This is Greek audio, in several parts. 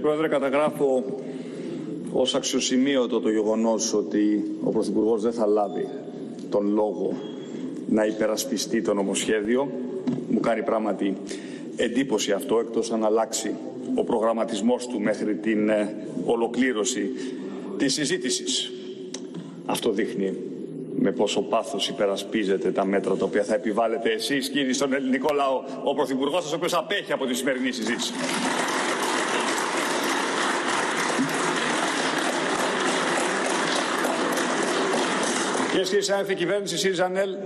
Κύριε Πρόεδρε, καταγράφω ως αξιοσημείωτο το γεγονός ότι ο Πρωθυπουργός δεν θα λάβει τον λόγο να υπερασπιστεί το νομοσχέδιο. Μου κάνει πράγματι εντύπωση αυτό, εκτός αν αλλάξει ο προγραμματισμός του μέχρι την ε, ολοκλήρωση της συζήτησης. Αυτό δείχνει με πόσο πάθος υπερασπίζετε τα μέτρα τα οποία θα επιβάλλετε εσείς, κύριοι, στον ελληνικό λαό, ο Πρωθυπουργός σας, ο οποίος απέχει από τη σημερινή συζήτηση. Κυρίε και κύριοι συνάδελφοι, η κυβέρνηση ΣΥΡΙΖΑ ΝΕΛ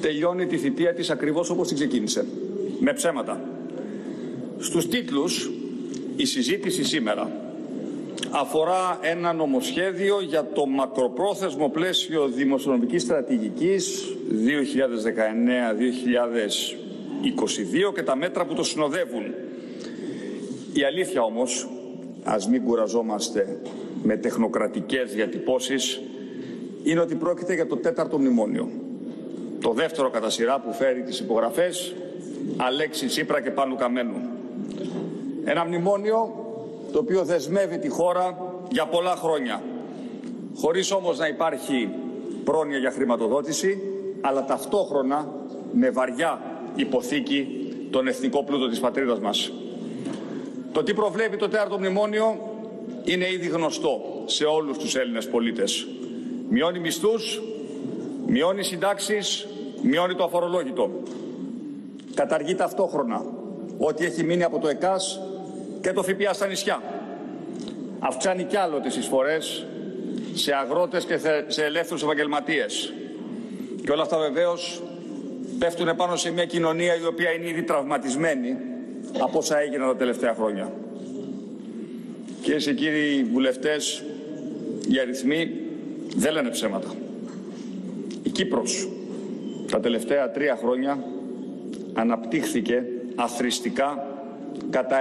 τελειώνει τη θητεία της ακριβώς όπως την ξεκίνησε. Με ψέματα. Στους τίτλους, η συζήτηση σήμερα αφορά ένα νομοσχέδιο για το μακροπρόθεσμο πλαίσιο δημοσιονομικής στρατηγικής 2019-2022 και τα μέτρα που το συνοδεύουν. Η αλήθεια όμως, ας μην κουραζόμαστε με τεχνοκρατικές διατυπώσεις, είναι ότι πρόκειται για το τέταρτο μνημόνιο. Το δεύτερο κατά σειρά που φέρει τις υπογραφές Αλέξη Τσίπρα και Πάνου Καμένου. Ένα μνημόνιο το οποίο δεσμεύει τη χώρα για πολλά χρόνια. Χωρίς όμως να υπάρχει πρόνοια για χρηματοδότηση, αλλά ταυτόχρονα με βαριά υποθήκη τον εθνικό πλούτο της πατρίδας μας. Το τι προβλέπει το τέταρτο μνημόνιο είναι ήδη γνωστό σε όλους τους Έλληνες πολίτες. Μειώνει μισθούς, μειώνει συντάξεις, μειώνει το αφορολόγητο. Καταργεί ταυτόχρονα ό,τι έχει μείνει από το ΕΚΑΣ και το ΦΠΑ στα νησιά. Αυξάνει κι άλλο τις εισφορές σε αγρότες και σε ελεύθερους επαγγελματίες. Και όλα αυτά βεβαίως πέφτουν πάνω σε μια κοινωνία η οποία είναι ήδη τραυματισμένη από όσα έγιναν τα τελευταία χρόνια. Κυρίες και κύριοι βουλευτές, οι αριθμοί δεν λένε ψέματα. Η Κύπρος τα τελευταία τρία χρόνια αναπτύχθηκε αθρηστικά κατά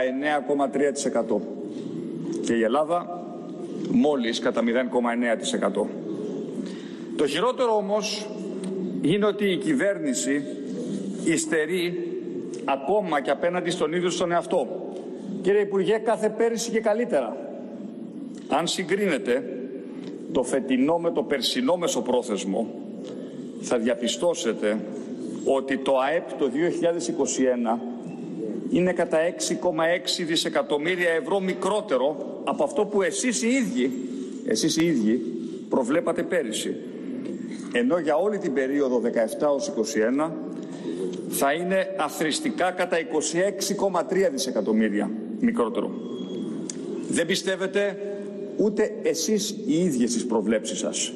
9,3% και η Ελλάδα μόλις κατά 0,9%. Το χειρότερο όμως είναι ότι η κυβέρνηση υστερεί ακόμα και απέναντι στον ίδιο στον εαυτό. Κύριε Υπουργέ, κάθε πέρυσι και καλύτερα. Αν συγκρίνετε το φετινό με το περσινό μεσοπρόθεσμο, θα διαπιστώσετε ότι το ΑΕΠ το 2021 είναι κατά 6,6 δισεκατομμύρια ευρώ μικρότερο από αυτό που εσείς οι ίδιοι, εσείς οι ίδιοι προβλέπατε πέρυσι. Ενώ για όλη την περίοδο 17 21 θα είναι αθρηστικά κατά 26,3 δισεκατομμύρια μικρότερο. Δεν πιστεύετε ούτε εσείς οι ίδιοι στις προβλέψεις σας.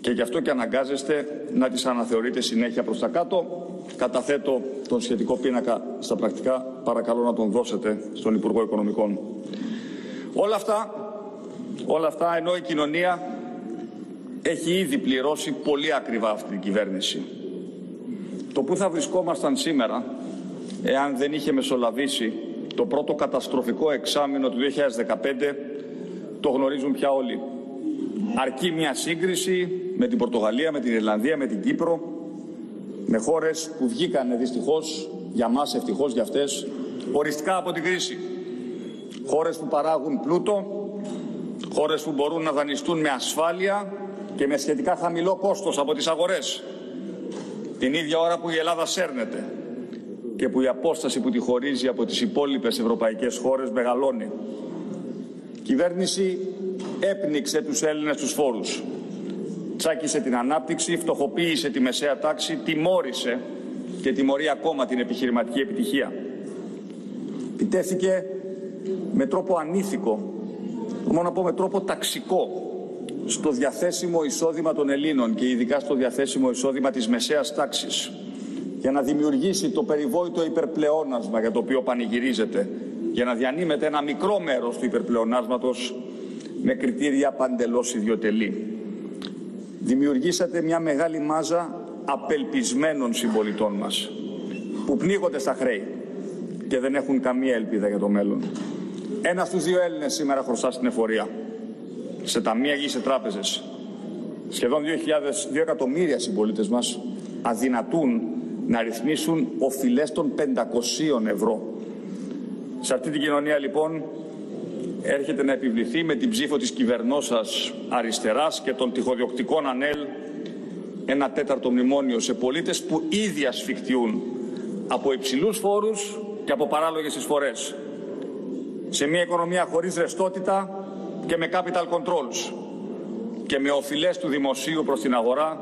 Και γι' αυτό και αναγκάζεστε να τις αναθεωρείτε συνέχεια προς τα κάτω. Καταθέτω τον σχετικό πίνακα στα πρακτικά. Παρακαλώ να τον δώσετε στον Υπουργό Οικονομικών. Όλα αυτά, όλα αυτά ενώ η κοινωνία έχει ήδη πληρώσει πολύ ακριβά αυτή την κυβέρνηση. Το που θα βρισκόμασταν σήμερα, εάν δεν είχε μεσολαβήσει το πρώτο καταστροφικό εξάμεινο του 2015, το γνωρίζουν πια όλοι. Αρκεί μια σύγκριση με την Πορτογαλία, με την Ιρλανδία, με την Κύπρο, με χώρες που βγήκαν δυστυχώς, για μας ευτυχώς για αυτές, οριστικά από την κρίση. Χώρες που παράγουν πλούτο, χώρες που μπορούν να δανειστούν με ασφάλεια και με σχετικά χαμηλό κόστος από τις αγορές. Την ίδια ώρα που η Ελλάδα σέρνεται και που η απόσταση που τη χωρίζει από τις υπόλοιπες ευρωπαϊκές χώρες μεγαλώνει. Η κυβέρνηση έπνιξε τους Έλληνες τους φόρους. Τσάκισε την ανάπτυξη, φτωχοποίησε τη μεσαία τάξη, τιμώρησε και τιμωρεί ακόμα την επιχειρηματική επιτυχία. Πιτέθηκε με τρόπο ανήθικο, μόνο να πω με τρόπο ταξικό, στο διαθέσιμο εισόδημα των Ελλήνων και ειδικά στο διαθέσιμο εισόδημα της μεσαίας τάξης για να δημιουργήσει το περιβόητο υπερπλεόνασμα για το οποίο πανηγυρίζεται για να διανύμεται ένα μικρό μέρος του υπερπλεονάσματος με κριτήρια παντελώς ιδιωτελή. Δημιουργήσατε μια μεγάλη μάζα απελπισμένων συμπολιτών μας που πνίγονται στα χρέη και δεν έχουν καμία ελπίδα για το μέλλον. Ένας στους δύο Έλληνες σήμερα χρωστά στην εφορία. Σε ταμεία ή σε τράπεζες. Σχεδόν 2.000, 2 εκατομμύρια συμπολίτες μας αδυνατούν να ρυθμίσουν οφειλές των 500 ευρώ. Σε αυτή την κοινωνία λοιπόν έρχεται να επιβληθεί με την ψήφο της κυβερνώσας αριστεράς και των τυχοδιοκτικών ΑΝΕΛ ένα τέταρτο μνημόνιο σε πολίτες που ήδη ασφικτιούν από υψηλούς φόρους και από παράλογες εισφορές. Σε μια οικονομία χωρίς ρευστότητα και με capital controls και με οφειλές του δημοσίου προς την αγορά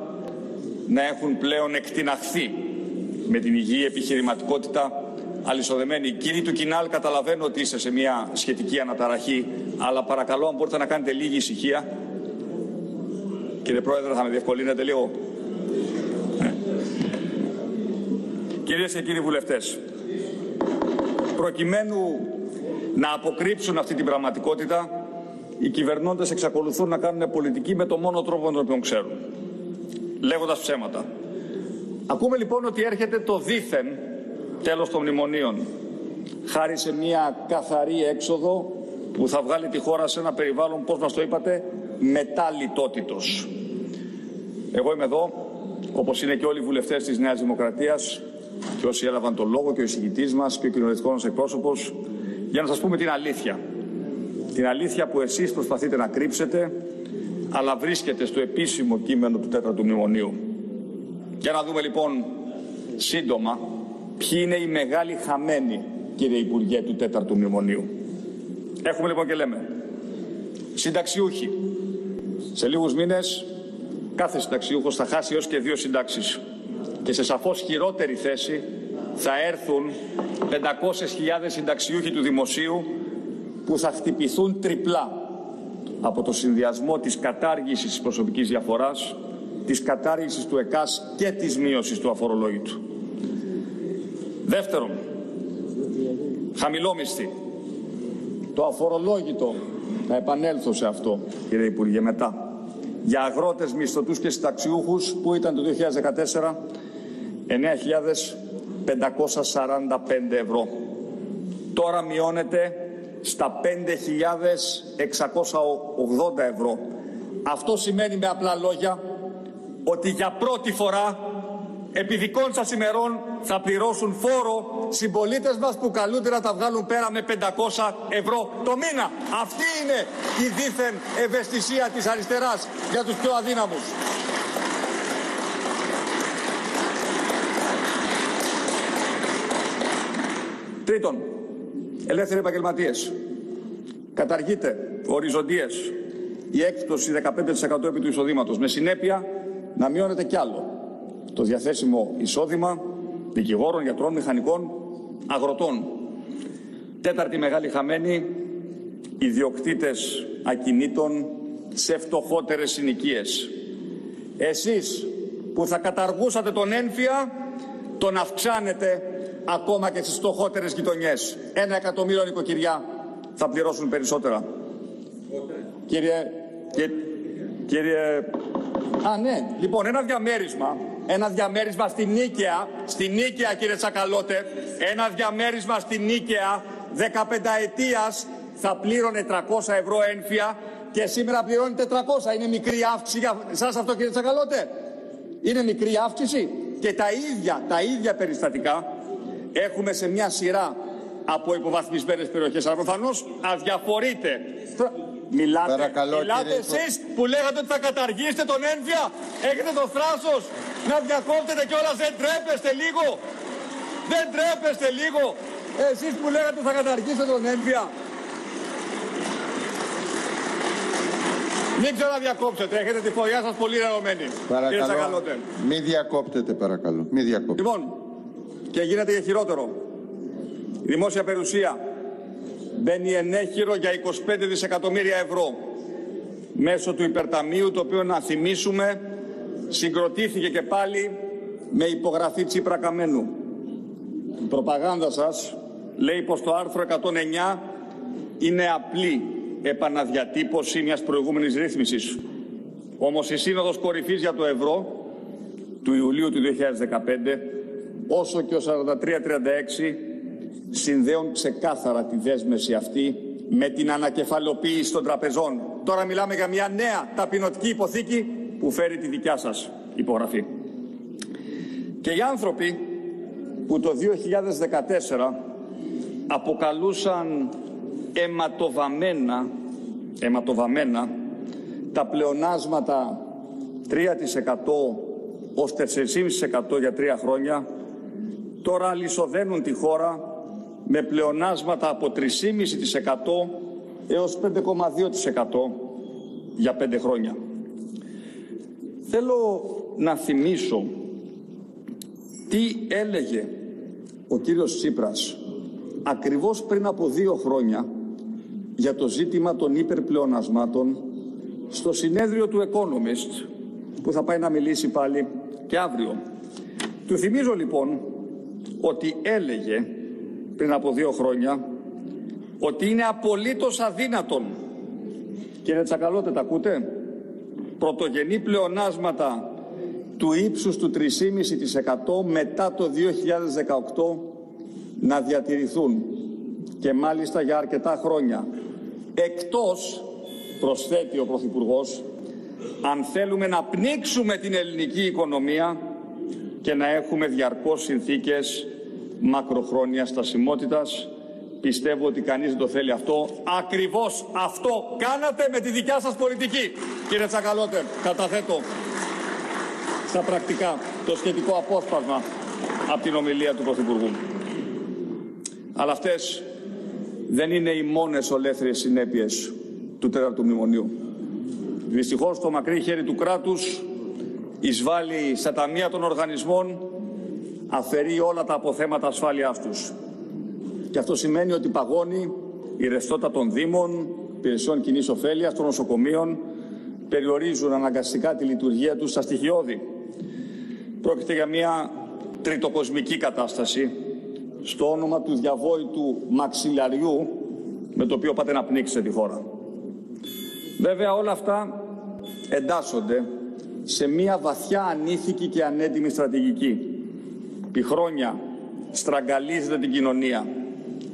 να έχουν πλέον εκτιναχθεί με την υγιή επιχειρηματικότητα αλυσοδεμένη. Κύριοι του Κινάλ, καταλαβαίνω ότι είστε σε μια σχετική αναταραχή, αλλά παρακαλώ αν μπορείτε να κάνετε λίγη ησυχία. Κύριε Πρόεδρε, θα με διευκολύνετε λίγο. Ναι. Κυρίες και κύριοι βουλευτές, προκειμένου να αποκρύψουν αυτή την πραγματικότητα, οι κυβερνώντες εξακολουθούν να κάνουν πολιτική με το μόνο τρόπο τον οποίο ξέρουν, λέγοντας ψέματα. Ακούμε λοιπόν ότι έρχεται το δήθεν τέλος των μνημονίων, χάρη σε μια καθαρή έξοδο που θα βγάλει τη χώρα σε ένα περιβάλλον, πώς μας το είπατε, μετάλλητότητος. Εγώ είμαι εδώ, όπως είναι και όλοι οι βουλευτές της Νέας Δημοκρατίας και όσοι έλαβαν τον λόγο και ο εισηγητής μας και ο κοινωνιστικός μας εκπρόσωπος, για να σας πούμε την αλήθεια. Την αλήθεια που εσείς προσπαθείτε να κρύψετε, αλλά βρίσκεται στο επίσημο κείμενο του τέταρτου μνημονίου. Για να δούμε λοιπόν σύντομα ποιοι είναι οι μεγάλοι χαμένοι, κύριε Υπουργέ, του τέταρτου μνημονίου; Έχουμε λοιπόν και λέμε, συνταξιούχοι. Σε λίγους μήνες κάθε συνταξιούχος θα χάσει έως και δύο συντάξεις. Και σε σαφώς χειρότερη θέση θα έρθουν 500.000 συνταξιούχοι του δημοσίου που θα χτυπηθούν τριπλά από το συνδυασμό της κατάργησης της προσωπικής διαφοράς, της κατάργησης του ΕΚΑΣ και της μείωσης του αφορολόγητου. Δεύτερον, χαμηλόμισθη. Το αφορολόγητο, θα επανέλθω σε αυτό κύριε Υπουργέ μετά, για αγρότες μισθωτούς και συνταξιούχους που ήταν το 2014 9.545 ευρώ. Τώρα μειώνεται στα 5.680 ευρώ. Αυτό σημαίνει με απλά λόγια ότι για πρώτη φορά επί δικών σας ημερών θα πληρώσουν φόρο συμπολίτες μας που καλούνται να τα βγάλουν πέρα με 500 ευρώ το μήνα. Αυτή είναι η δίθεν ευαισθησία της αριστεράς για τους πιο αδύναμους. Τρίτον, ελεύθεροι επαγγελματίες. Καταργείται οριζοντίες η έκπτωση 15% επί του εισοδήματος. Με συνέπεια να μειώνεται κι άλλο το διαθέσιμο εισόδημα δικηγόρων, γιατρών, μηχανικών, αγροτών. Τέταρτη μεγάλη χαμένη, ιδιοκτήτες ακινήτων σε φτωχότερες συνοικίες. Εσείς που θα καταργούσατε τον ένφια, τον αυξάνετε ακόμα και στις φτωχότερες γειτονιές. Ένα εκατομμύριο νοικοκυριά θα πληρώσουν περισσότερα. Κύριε, κύριε, α ναι, λοιπόν ένα διαμέρισμα ένα διαμέρισμα στην Νίκαια, στην Νίκαια κύριε Τσακαλώτε, ένα διαμέρισμα στην Νίκαια 15 ετίας θα πλήρωνε 300 ευρώ ένφια και σήμερα πληρώνει 400. Είναι μικρή αύξηση για σας αυτό κύριε Τσακαλώτε. Είναι μικρή αύξηση και τα ίδια, τα ίδια περιστατικά έχουμε σε μια σειρά από υποβαθμισμένες περιοχές. Αλλά προφανώς αδιαφορείτε Μιλάτε, Παρακαλώ, μιλάτε εσείς που λέγατε ότι θα καταργήσετε τον ένφια. Έχετε το θράσος να διακόπτετε κιόλας. Δεν τρέπεστε λίγο; Δεν τρέπεστε λίγο; Εσείς που λέγατε ότι θα καταργήσετε τον ένφια. Μην ξαναδιακόψετε. Έχετε τη φωλιά σας πολύ ρεωμένη. Παρακαλώ. Μην διακόπτετε παρακαλώ. Μην διακόπτετε. Λοιπόν, και γίνεται και χειρότερο. Η δημόσια περιουσία μπαίνει ενέχειρο για 25 δισεκατομμύρια ευρώ μέσω του υπερταμείου το οποίο να θυμίσουμε συγκροτήθηκε και πάλι με υπογραφή Τσίπρα Καμένου. Η προπαγάνδα σας λέει πως το άρθρο 109 είναι απλή επαναδιατύπωση μιας προηγούμενης ρύθμισης. Όμως η Σύνοδος Κορυφής για το Ευρώ του Ιουλίου του 2015 όσο και ο 4336 συνδέουν ξεκάθαρα τη δέσμευση αυτή με την ανακεφαλοποίηση των τραπεζών. Τώρα μιλάμε για μια νέα ταπεινωτική υποθήκη που φέρει τη δικιά σας υπογραφή. Και οι άνθρωποι που το 2014 αποκαλούσαν αιματοβαμμένα, αιματοβαμμένα τα πλεονάσματα 3% ως 4,5% για τρία χρόνια τώρα αλυσοδένουν τη χώρα με πλεονάσματα από 3,5% έως 5,2% για πέντε χρόνια. Θέλω να θυμίσω τι έλεγε ο κύριος Τσίπρας ακριβώς πριν από δύο χρόνια για το ζήτημα των υπερπλεονασμάτων στο συνέδριο του Economist που θα πάει να μιλήσει πάλι και αύριο. Του θυμίζω λοιπόν ότι έλεγε πριν από δύο χρόνια ότι είναι απολύτως αδύνατον κύριε Τσακαλώτε τα ακούτε; Πρωτογενή πλεονάσματα του ύψους του 3,5% μετά το 2018 να διατηρηθούν και μάλιστα για αρκετά χρόνια. Εκτός, προσθέτει ο Πρωθυπουργός, αν θέλουμε να πνίξουμε την ελληνική οικονομία και να έχουμε διαρκώς συνθήκες μακροχρόνια στασιμότητας. Πιστεύω ότι κανείς δεν το θέλει αυτό. Ακριβώς αυτό κάνατε με τη δικιά σας πολιτική. Κύριε Τσακαλώτε, καταθέτω στα πρακτικά το σχετικό απόσπασμα από την ομιλία του Πρωθυπουργού. Αλλά αυτές δεν είναι οι μόνες ολέθριες συνέπειες του τέταρτου μνημονίου. Δυστυχώς το μακρύ χέρι του κράτους εισβάλλει στα ταμεία των οργανισμών, αφαιρεί όλα τα αποθέματα ασφάλειάς τους. Και αυτό σημαίνει ότι παγώνει η ρευστότητα των Δήμων, υπηρεσιών κοινής ωφέλειας, των νοσοκομείων, περιορίζουν αναγκαστικά τη λειτουργία τους στα στοιχειώδη. Πρόκειται για μια τριτοκοσμική κατάσταση στο όνομα του διαβόητου μαξιλαριού με το οποίο πάτε να πνίξετε τη χώρα. Βέβαια όλα αυτά εντάσσονται σε μια βαθιά ανήθικη και ανέντιμη στρατηγική. Επί χρόνια στραγγαλίζετε την κοινωνία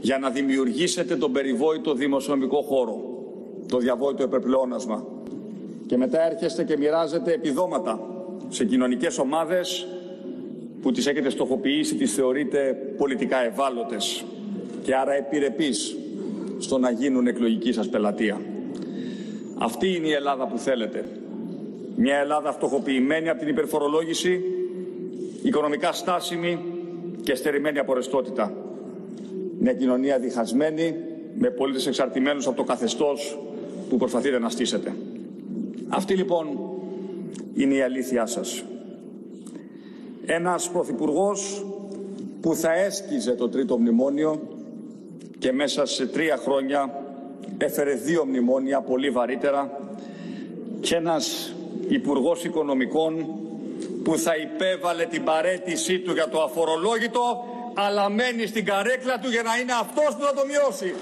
για να δημιουργήσετε τον περιβόητο δημοσιονομικό χώρο, το διαβόητο επερπλεώνασμα. Και μετά έρχεστε και μοιράζετε επιδόματα σε κοινωνικές ομάδες που τις έχετε στοχοποιήσει, τις θεωρείτε πολιτικά ευάλωτες και άρα επιρρεπείς στο να γίνουν εκλογική σας πελατεία. Αυτή είναι η Ελλάδα που θέλετε. Μια Ελλάδα φτωχοποιημένη από την υπερφορολόγηση, οικονομικά στάσιμη και στερημένη από ρευστότητα. Μια κοινωνία διχασμένη, με πολίτες εξαρτημένους από το καθεστώς που προσπαθείτε να στήσετε. Αυτή λοιπόν είναι η αλήθειά σας. Ένας Πρωθυπουργός που θα έσκιζε το τρίτο μνημόνιο και μέσα σε τρία χρόνια έφερε δύο μνημόνια πολύ βαρύτερα και ένας Υπουργός Οικονομικών που θα υπέβαλε την παρέτησή του για το αφορολόγητο αλλά μένει στην καρέκλα του για να είναι αυτός που θα το μειώσει.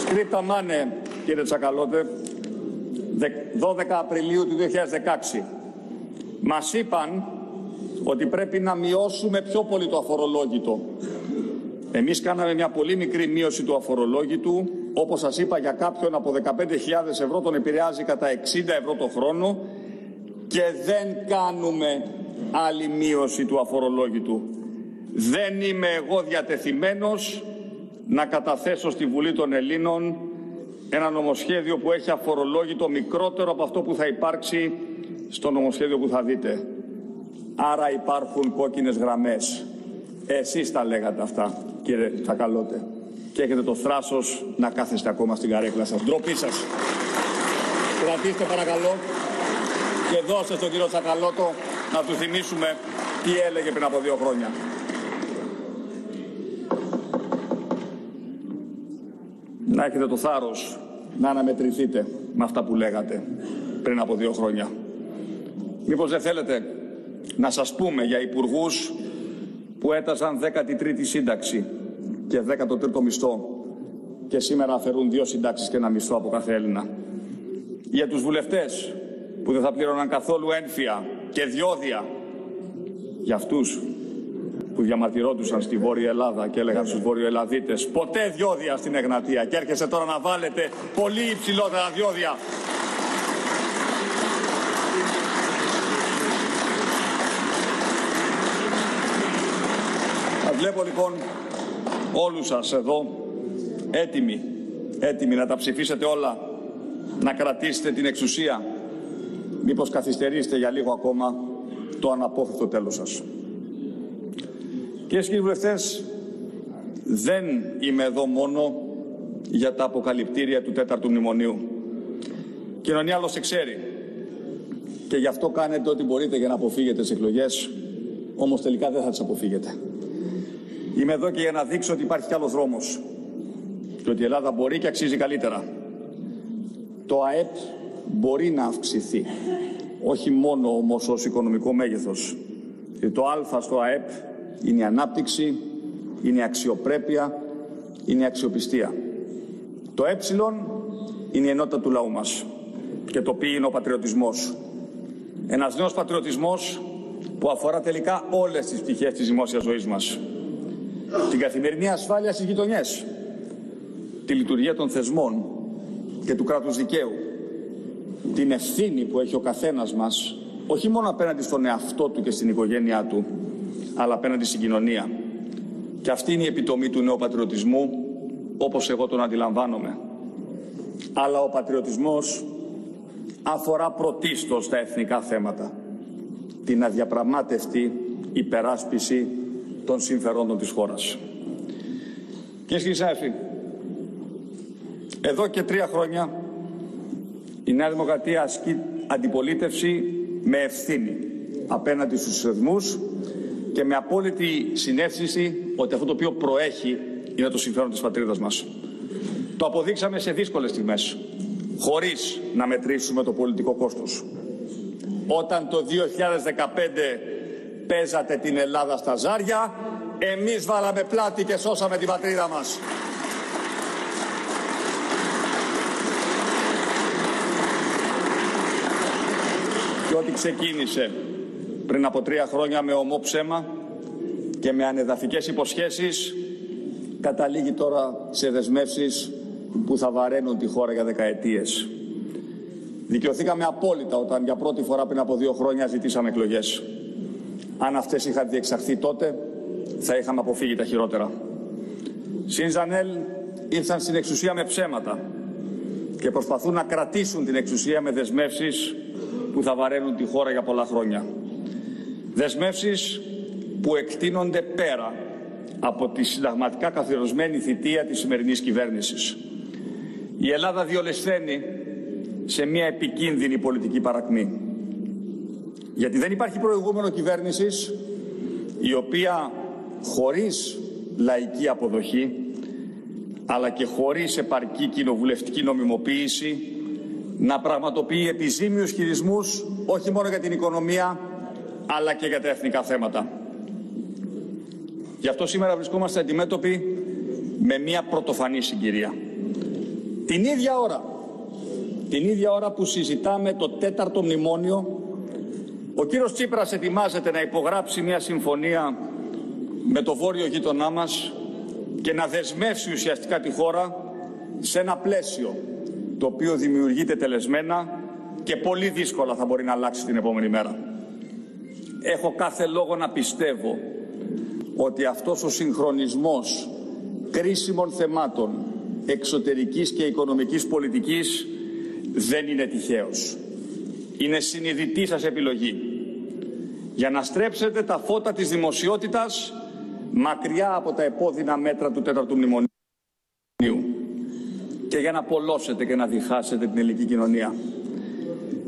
Σκρίπτα μάνε, κύριε Τσακαλώτε, 12 Απριλίου του 2016. Μας είπαν ότι πρέπει να μειώσουμε πιο πολύ το αφορολόγητο. Εμείς κάναμε μια πολύ μικρή μείωση του αφορολόγητου. Όπως σας είπα, για κάποιον από 15.000 ευρώ τον επηρεάζει κατά 60 ευρώ το χρόνο και δεν κάνουμε άλλη μείωση του αφορολόγητου. Δεν είμαι εγώ διατεθειμένος να καταθέσω στη Βουλή των Ελλήνων ένα νομοσχέδιο που έχει αφορολόγητο μικρότερο από αυτό που θα υπάρξει στο νομοσχέδιο που θα δείτε. Άρα υπάρχουν κόκκινες γραμμές. Εσείς τα λέγατε αυτά, κύριε Τσακαλώτε. Και έχετε το θράσος να κάθεστε ακόμα στην καρέκλα σας. Ντροπή σας. Κρατήστε παρακαλώ και δώστε στον κύριο Τσακαλώτο να του θυμίσουμε τι έλεγε πριν από δύο χρόνια. Να έχετε το θάρρος να αναμετρηθείτε με αυτά που λέγατε πριν από δύο χρόνια. Μήπως δεν θέλετε να σας πούμε για υπουργούς που έτασαν 13η σύνταξη και 13ο μισθό και σήμερα αφαιρούν δύο συντάξεις και ένα μισθό από κάθε Έλληνα. Για τους βουλευτές που δεν θα πλήρωναν καθόλου ένφια και διόδια. Για αυτούς που διαμαρτυρόντουσαν στη Βόρεια Ελλάδα και έλεγαν στους Βορειοελλαδίτες ποτέ διόδια στην Εγνατία και έρχεσαι τώρα να βάλετε πολύ υψηλότερα διόδια βλέπω λοιπόν όλους σας εδώ έτοιμοι, έτοιμοι να τα ψηφίσετε όλα, να κρατήσετε την εξουσία. Μήπως καθυστερήσετε για λίγο ακόμα το αναπόφευκτο τέλος σας. Κυρίες και κύριοι βουλευτές, δεν είμαι εδώ μόνο για τα αποκαλυπτήρια του τέταρτου μνημονίου. Η κοινωνία άλλωστε ξέρει και γι' αυτό κάνετε ό,τι μπορείτε για να αποφύγετε τις εκλογές, όμως τελικά δεν θα τις αποφύγετε. Είμαι εδώ και για να δείξω ότι υπάρχει κι άλλος δρόμος και ότι η Ελλάδα μπορεί και αξίζει καλύτερα. Το ΑΕΠ μπορεί να αυξηθεί, όχι μόνο όμως ως οικονομικό μέγεθος. Γιατί το α στο ΑΕΠ είναι η ανάπτυξη, είναι η αξιοπρέπεια, είναι η αξιοπιστία. Το ε είναι η ενότητα του λαού μας και το π είναι ο πατριωτισμός. Ένας νέος πατριωτισμός που αφορά τελικά όλες τις πτυχές της δημόσιας ζωής μας. Την καθημερινή ασφάλεια στις γειτονιές, τη λειτουργία των θεσμών και του κράτους δικαίου, την ευθύνη που έχει ο καθένας μας, όχι μόνο απέναντι στον εαυτό του και στην οικογένειά του, αλλά απέναντι στην κοινωνία. Και αυτή είναι η επιτομή του νέου πατριωτισμού, όπως εγώ τον αντιλαμβάνομαι. Αλλά ο πατριωτισμός αφορά πρωτίστως τα εθνικά θέματα. Την αδιαπραγμάτευτη υπεράσπιση των συμφερόντων της χώρας. Κυρίε και κύριοι εδώ και τρία χρόνια η Νέα Δημοκρατία ασκεί αντιπολίτευση με ευθύνη απέναντι στους θεσμούς και με απόλυτη συνέστηση ότι αυτό το οποίο προέχει είναι το συμφέρον της πατρίδας μας. Το αποδείξαμε σε δύσκολες στιγμές, χωρίς να μετρήσουμε το πολιτικό κόστος. Όταν το 2015 παίζατε την Ελλάδα στα ζάρια, εμείς βάλαμε πλάτη και σώσαμε την πατρίδα μας. Και ό,τι ξεκίνησε πριν από τρία χρόνια με ομό ψέμα και με ανεδαφικές υποσχέσεις καταλήγει τώρα σε δεσμεύσεις που θα βαραίνουν τη χώρα για δεκαετίες. Δικαιωθήκαμε απόλυτα όταν για πρώτη φορά πριν από δύο χρόνια ζητήσαμε εκλογές. Αν αυτές είχαν διεξαχθεί τότε, θα είχαμε αποφύγει τα χειρότερα. Συν Ζανέλ ήρθαν στην εξουσία με ψέματα και προσπαθούν να κρατήσουν την εξουσία με δεσμεύσεις που θα βαραίνουν τη χώρα για πολλά χρόνια. Δεσμεύσεις που εκτείνονται πέρα από τη συνταγματικά καθιερωμένη θητεία της σημερινής κυβέρνησης. Η Ελλάδα διολεσθαίνει σε μια επικίνδυνη πολιτική παρακμή. Γιατί δεν υπάρχει προηγούμενο κυβέρνησης η οποία χωρίς λαϊκή αποδοχή αλλά και χωρίς επαρκή κοινοβουλευτική νομιμοποίηση να πραγματοποιεί επιζήμιους χειρισμούς όχι μόνο για την οικονομία αλλά και για τα εθνικά θέματα. Γι' αυτό σήμερα βρισκόμαστε αντιμέτωποι με μια πρωτοφανή συγκυρία. Την ίδια ώρα, την ίδια ώρα που συζητάμε το τέταρτο μνημόνιο, ο κύριος Τσίπρας ετοιμάζεται να υπογράψει μια συμφωνία με το βόρειο γείτονά μας και να δεσμεύσει ουσιαστικά τη χώρα σε ένα πλαίσιο το οποίο δημιουργείται τελεσμένα και πολύ δύσκολα θα μπορεί να αλλάξει την επόμενη μέρα. Έχω κάθε λόγο να πιστεύω ότι αυτός ο συγχρονισμός κρίσιμων θεμάτων εξωτερικής και οικονομικής πολιτικής δεν είναι τυχαίος. Είναι συνειδητή σας επιλογή για να στρέψετε τα φώτα της δημοσιότητας μακριά από τα επώδυνα μέτρα του τέταρτου μνημονίου και για να πολλώσετε και να διχάσετε την ελληνική κοινωνία.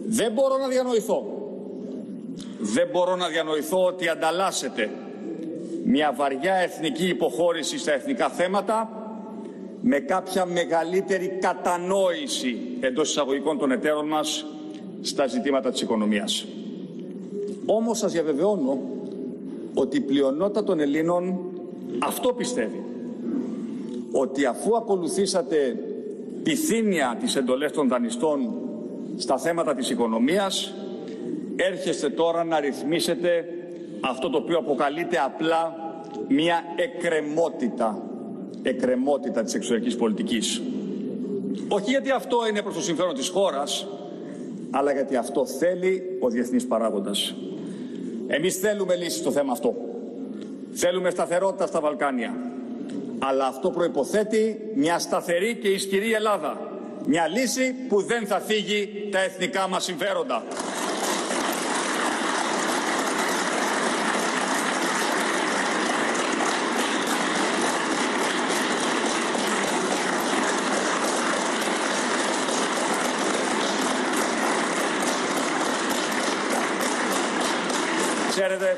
Δεν μπορώ να διανοηθώ. Δεν μπορώ να διανοηθώ ότι ανταλλάσσετε μια βαριά εθνική υποχώρηση στα εθνικά θέματα με κάποια μεγαλύτερη κατανόηση εντός εισαγωγικών των εταίρων μας στα ζητήματα της οικονομίας. Όμως σας διαβεβαιώνω ότι η πλειονότητα των Ελλήνων αυτό πιστεύει. Ότι αφού ακολουθήσατε πυθύνια τις εντολές των δανειστών στα θέματα της οικονομίας, έρχεστε τώρα να ρυθμίσετε αυτό το οποίο αποκαλείται απλά μια εκκρεμότητα, εκκρεμότητα της εξωτερικής πολιτικής. Όχι γιατί αυτό είναι προς το συμφέρον της χώρας, αλλά γιατί αυτό θέλει ο διεθνής παράγοντας. Εμείς θέλουμε λύση στο θέμα αυτό. Θέλουμε σταθερότητα στα Βαλκάνια. Αλλά αυτό προϋποθέτει μια σταθερή και ισχυρή Ελλάδα. Μια λύση που δεν θα φύγει τα εθνικά μας συμφέροντα. Ξέρετε,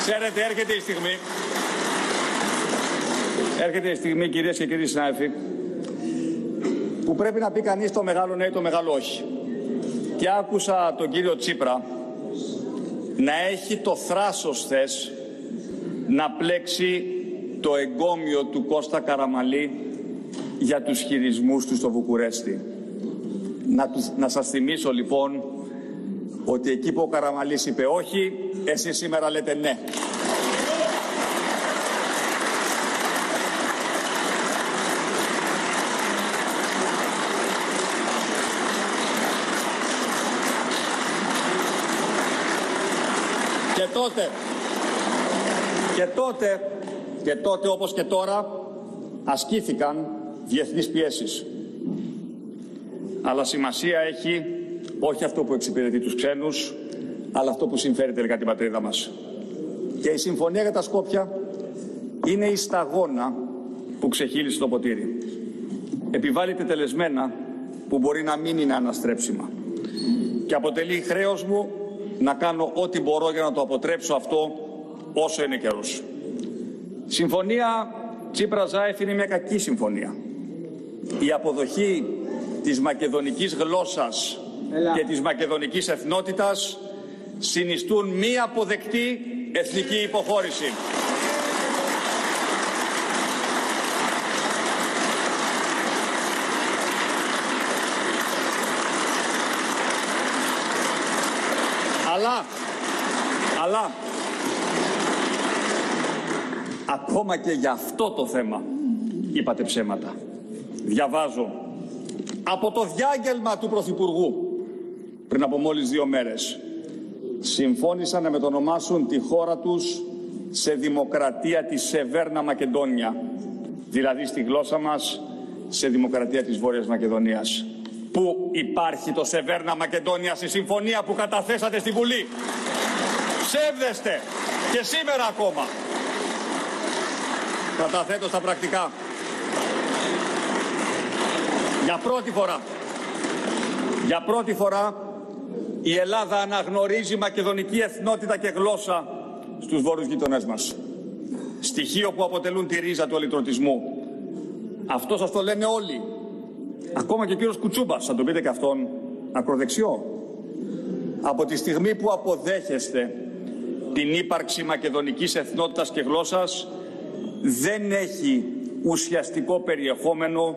Ξέρετε, έρχεται η στιγμή, έρχεται η στιγμή κυρίες και κύριοι συνάδελφοι, που πρέπει να πει κανείς το μεγάλο ναι ή το μεγάλο όχι. Και άκουσα τον κύριο Τσίπρα να έχει το θράσος θες να πλέξει το εγκόμιο του Κώστα Καραμαλή για τους χειρισμούς του στο Βουκουρέστι. Να, να σας θυμίσω λοιπόν ότι εκεί που ο Καραμαλής είπε όχι, εσείς σήμερα λέτε ναι. Τότε, και τότε, και τότε όπως και τώρα, ασκήθηκαν διεθνείς πιέσεις. Αλλά σημασία έχει όχι αυτό που εξυπηρετεί τους ξένους, αλλά αυτό που συμφέρει τελικά την πατρίδα μας. Και η συμφωνία για τα Σκόπια είναι η σταγόνα που ξεχύλισε το ποτήρι. Επιβάλλεται τελεσμένα που μπορεί να μην είναι αναστρέψιμα. Και αποτελεί χρέος μου να κάνω ό,τι μπορώ για να το αποτρέψω αυτό όσο είναι καιρός. Συμφωνία Τσίπρα Ζάεφ είναι μια κακή συμφωνία. Η αποδοχή της μακεδονικής γλώσσας και της μακεδονικής εθνότητας συνιστούν μη αποδεκτή εθνική υποχώρηση. Αλλά, αλλά, ακόμα και για αυτό το θέμα είπατε ψέματα. Διαβάζω από το διάγγελμα του Πρωθυπουργού πριν από μόλις δύο μέρες συμφώνησαν να μετονομάσουν τη χώρα τους σε δημοκρατία της Σεβέρνα Μακεδόνια δηλαδή στη γλώσσα μας σε δημοκρατία της Βόρειας Μακεδονίας. Πού υπάρχει το Σεβέρνα Μακεδόνια στη συμφωνία που καταθέσατε στη Βουλή; Ψεύδεστε και σήμερα ακόμα. Καταθέτω στα πρακτικά. Για πρώτη φορά, για πρώτη φορά η Ελλάδα αναγνωρίζει μακεδονική εθνότητα και γλώσσα στους βόρειους γειτονές μας. Στοιχείο που αποτελούν τη ρίζα του αλυτρωτισμού. Αυτό σας το λένε όλοι. Ακόμα και ο κύριος Κουτσούμπας, θα τον πείτε και αυτόν, ακροδεξιό. Από τη στιγμή που αποδέχεστε την ύπαρξη μακεδονικής εθνότητας και γλώσσας, δεν έχει ουσιαστικό περιεχόμενο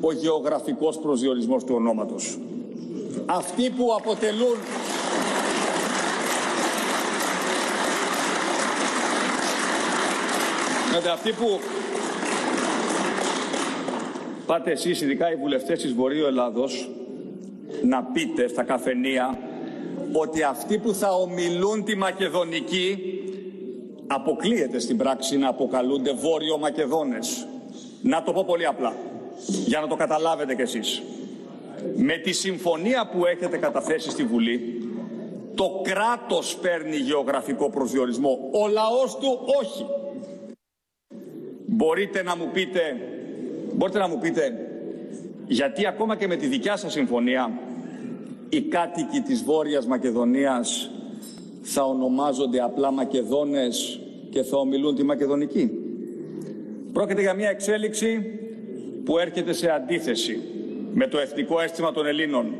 ο γεωγραφικός προσδιορισμός του ονόματος. Αυτοί που αποτελούν αυτοί που πάτε εσείς ειδικά οι βουλευτές της Βορείου Ελλάδος να πείτε στα καφενεία ότι αυτοί που θα ομιλούν τη Μακεδονική αποκλείεται στην πράξη να αποκαλούνται Βόρειο Μακεδόνες. Να το πω πολύ απλά, για να το καταλάβετε κι εσείς. Με τη συμφωνία που έχετε καταθέσει στη Βουλή, το κράτος παίρνει γεωγραφικό προσδιορισμό, ο λαός του όχι. Μπορείτε να μου πείτε, μπορείτε να μου πείτε, γιατί ακόμα και με τη δικιά σας συμφωνία, οι κάτοικοι της Βόρειας Μακεδονίας θα ονομάζονται απλά Μακεδόνες; Και θα ομιλούν τη Μακεδονική. Πρόκειται για μια εξέλιξη που έρχεται σε αντίθεση με το εθνικό αίσθημα των Ελλήνων.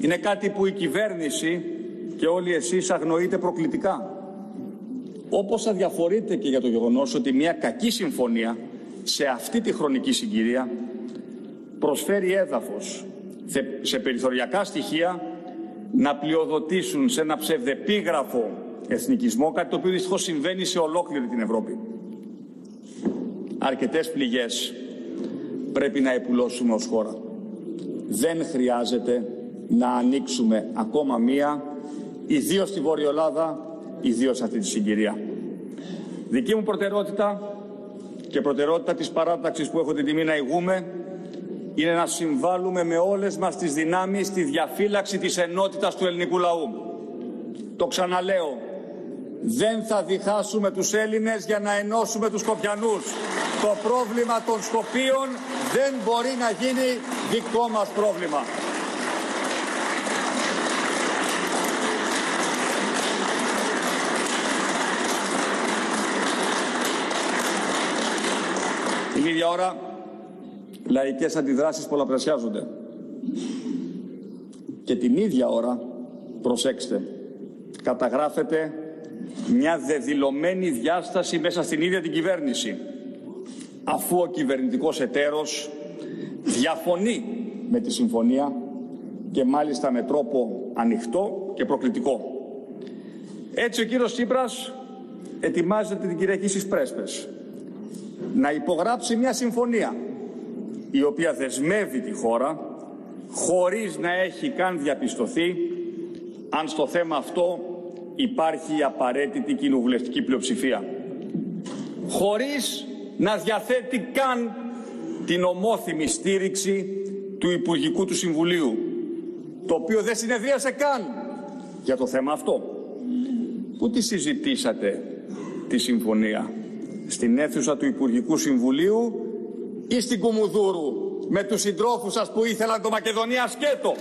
Είναι κάτι που η κυβέρνηση και όλοι εσείς αγνοείτε προκλητικά. Όπως αδιαφορείτε και για το γεγονός ότι μια κακή συμφωνία σε αυτή τη χρονική συγκυρία προσφέρει έδαφος σε περιθωριακά στοιχεία να πλειοδοτήσουν σε ένα ψευδεπίγραφο εθνικισμό, κάτι το οποίο δυστυχώς συμβαίνει σε ολόκληρη την Ευρώπη. Αρκετές πληγές πρέπει να επουλώσουμε ως χώρα. Δεν χρειάζεται να ανοίξουμε ακόμα μία, ιδίως στη Βόρεια Ελλάδα, ιδίως αυτή τη συγκυρία. Δική μου προτεραιότητα και προτεραιότητα της παράταξης που έχω την τιμή να ηγούμε είναι να συμβάλλουμε με όλες μας τις δυνάμεις στη διαφύλαξη της ενότητας του ελληνικού λαού. Το ξαναλέω, δεν θα διχάσουμε τους Έλληνες για να ενώσουμε τους Σκοπιανούς. Το πρόβλημα των Σκοπίων δεν μπορεί να γίνει δικό μας πρόβλημα. Την ίδια ώρα, λαϊκές αντιδράσεις πολλαπλασιάζονται. Και την ίδια ώρα, προσέξτε, καταγράφεται μια δεδηλωμένη διάσταση μέσα στην ίδια την κυβέρνηση αφού ο κυβερνητικός εταίρος διαφωνεί με τη συμφωνία και μάλιστα με τρόπο ανοιχτό και προκλητικό. Έτσι ο κύριος Τσίπρας ετοιμάζεται την Κυριακή στις Πρέσπες να υπογράψει μια συμφωνία η οποία δεσμεύει τη χώρα χωρίς να έχει καν διαπιστωθεί αν στο θέμα αυτό υπάρχει η απαραίτητη κοινοβουλευτική πλειοψηφία. Χωρίς να διαθέτει καν την ομόθυμη στήριξη του Υπουργικού του Συμβουλίου, το οποίο δεν συνεδρίασε καν για το θέμα αυτό. Πού τη συζητήσατε τη συμφωνία, στην αίθουσα του Υπουργικού Συμβουλίου ή στην Κουμουδούρου με τους συντρόφους σας που ήθελαν το Μακεδονία σκέτο.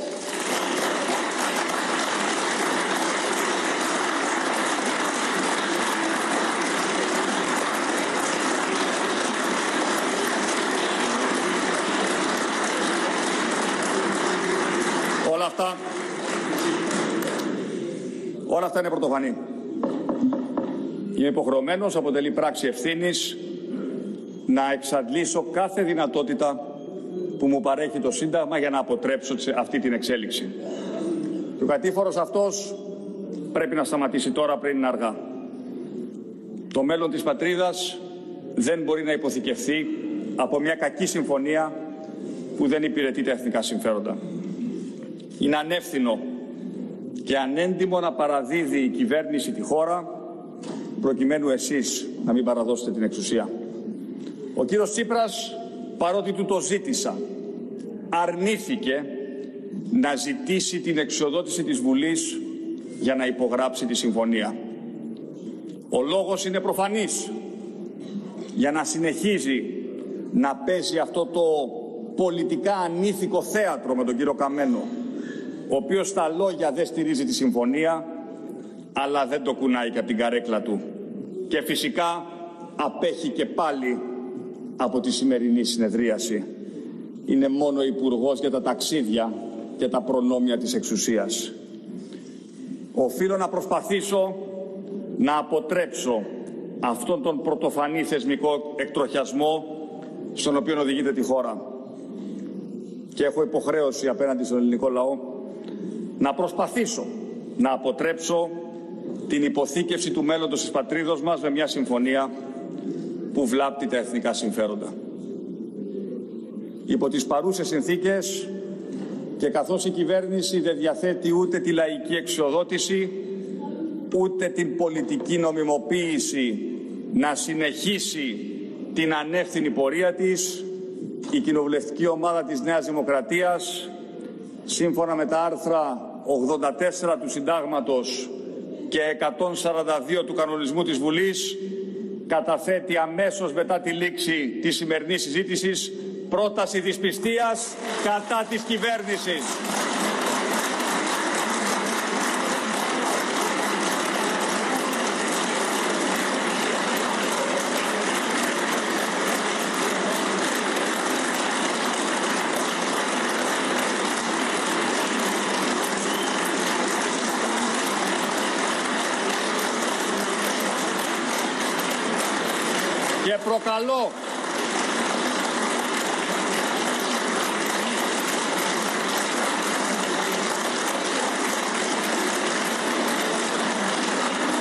αυτά, όλα αυτά είναι πρωτοφανή. Είμαι υποχρεωμένος, αποτελεί πράξη ευθύνης να εξαντλήσω κάθε δυνατότητα που μου παρέχει το Σύνταγμα για να αποτρέψω αυτή την εξέλιξη. Και ο κατήφορος αυτός πρέπει να σταματήσει τώρα πριν είναι αργά. Το μέλλον της πατρίδας δεν μπορεί να υποθηκευθεί από μια κακή συμφωνία που δεν υπηρετεί τα εθνικά συμφέροντα. Είναι ανεύθυνο και ανέντιμο να παραδίδει η κυβέρνηση τη χώρα προκειμένου εσείς να μην παραδώσετε την εξουσία. Ο κύριος Τσίπρας, παρότι του το ζήτησα, αρνήθηκε να ζητήσει την εξοδότηση της Βουλής για να υπογράψει τη συμφωνία. Ο λόγος είναι προφανής. Για να συνεχίζει να παίζει αυτό το πολιτικά ανήθικο θέατρο με τον κύριο Καμένο ο οποίος στα λόγια δεν στηρίζει τη συμφωνία, αλλά δεν το κουνάει και από την καρέκλα του. Και φυσικά απέχει και πάλι από τη σημερινή συνεδρίαση. Είναι μόνο υπουργός για τα ταξίδια και τα προνόμια της εξουσίας. Οφείλω να προσπαθήσω να αποτρέψω αυτόν τον πρωτοφανή θεσμικό εκτροχιασμό στον οποίο οδηγείται τη χώρα. Και έχω υποχρέωση απέναντι στον ελληνικό λαό να προσπαθήσω να αποτρέψω την υποθήκευση του μέλλοντος της πατρίδος μας με μια συμφωνία που βλάπτει τα εθνικά συμφέροντα. Υπό τις παρούσες συνθήκες και καθώς η κυβέρνηση δεν διαθέτει ούτε τη λαϊκή εξοδότηση ούτε την πολιτική νομιμοποίηση να συνεχίσει την ανεύθυνη πορεία της, η κοινοβουλευτική ομάδα της Νέας Δημοκρατίας σύμφωνα με τα άρθρα 84 του Συντάγματος και 142 του κανονισμού της Βουλής καταθέτει αμέσως μετά τη λήξη της σημερινής συζήτησης πρόταση δυσπιστίας κατά της κυβέρνησης. Προκαλώ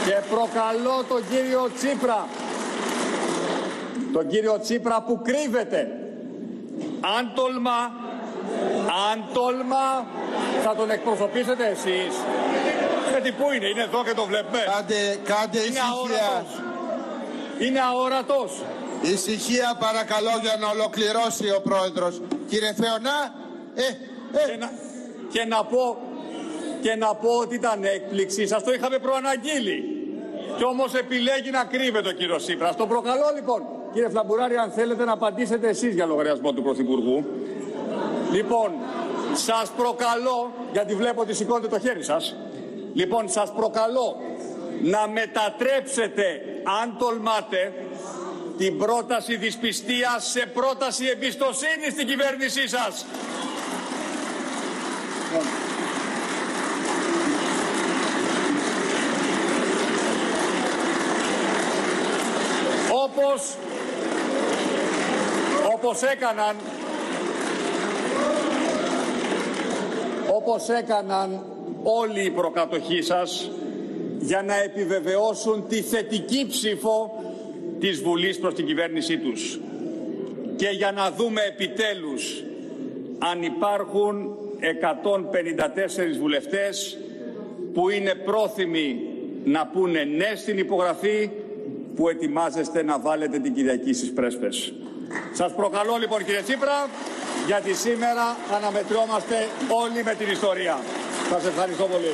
και Και προκαλώ τον κύριο Τσίπρα, τον κύριο Τσίπρα που κρύβεται. Αν τολμά, αν τολμά, θα τον εκπροσωπήσετε εσείς. Γιατί πού είναι, είναι εδώ και το βλέπουμε. Κάντε, κάντε Είναι ησυχία. αόρατος. Είναι αόρατος. Ησυχία παρακαλώ για να ολοκληρώσει ο πρόεδρος. Κύριε Θεωνά, ε, Και ε, να, και να πω και να πω ότι ήταν έκπληξη. Σας το είχαμε προαναγγείλει. Κι όμως επιλέγει να κρύβεται ο κύριος Σύπρας. Το προκαλώ λοιπόν. Κύριε Φλαμπουράρη, αν θέλετε να απαντήσετε εσείς για λογαριασμό του Πρωθυπουργού. Λοιπόν, σας προκαλώ, γιατί βλέπω ότι σηκώνετε το χέρι σας. Λοιπόν, σας προκαλώ να μετατρέψετε, αν τολμάτε, την πρόταση δυσπιστίας σε πρόταση εμπιστοσύνης στην κυβέρνησή σας. Όπως, όπως έκαναν όπως έκαναν όλοι οι προκατοχοί σας για να επιβεβαιώσουν τη θετική ψήφο της Βουλής προς την κυβέρνησή τους και για να δούμε επιτέλους αν υπάρχουν 154 βουλευτές που είναι πρόθυμοι να πούνε ναι στην υπογραφή που ετοιμάζεστε να βάλετε την Κυριακή στις πρέσπες. Σας προκαλώ λοιπόν κύριε Τσίπρα, γιατί σήμερα αναμετριόμαστε όλοι με την ιστορία. Σας ευχαριστώ πολύ.